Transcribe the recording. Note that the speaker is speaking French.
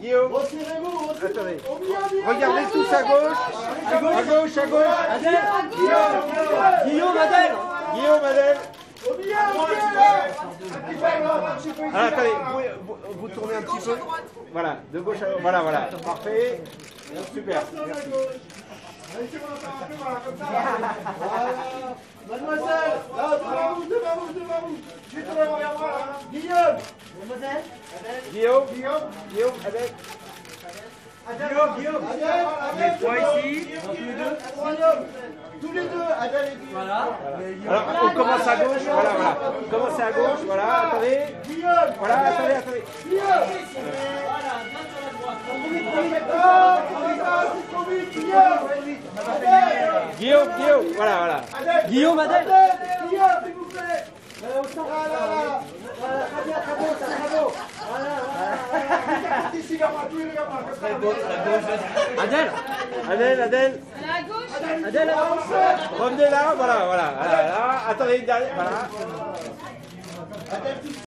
Guillaume, milieu. Regardez tous à gauche. À gauche, à gauche. Adèle Guillaume, Adèle Guillaume, Adèle. Au milieu, au milieu. Alors, attendez, vous, tournez un petit peu. Voilà, de gauche à gauche. Voilà, voilà. Parfait. Super. Voilà. Mademoiselle, devant vous, devant vous, devant vous. Juste moi. Guillaume. Mademoiselle. Guillaume, Guillaume. Guillaume, Adèle. Guillaume, Guillaume. Les trois ici. Tous les deux. Adèle et Guillaume. Voilà. Alors, on commence à gauche. Voilà, voilà. À gauche. Voilà, attendez. Guillaume. Voilà, attendez, attendez. Guillaume. Ah, c'est trop vite, Guillaume. Adèle. Guillaume, Guillaume. Voilà, voilà. Adèle. Guillaume, Adèle Adèle, Guillaume, s'il vous plaît. Voilà, très bien, ça. Voilà, voilà. Ici. Adèle Adèle, Adèle. À gauche. Adèle, Revenez là, voilà, voilà. Voilà, là. Attendez. Voilà. Adèle,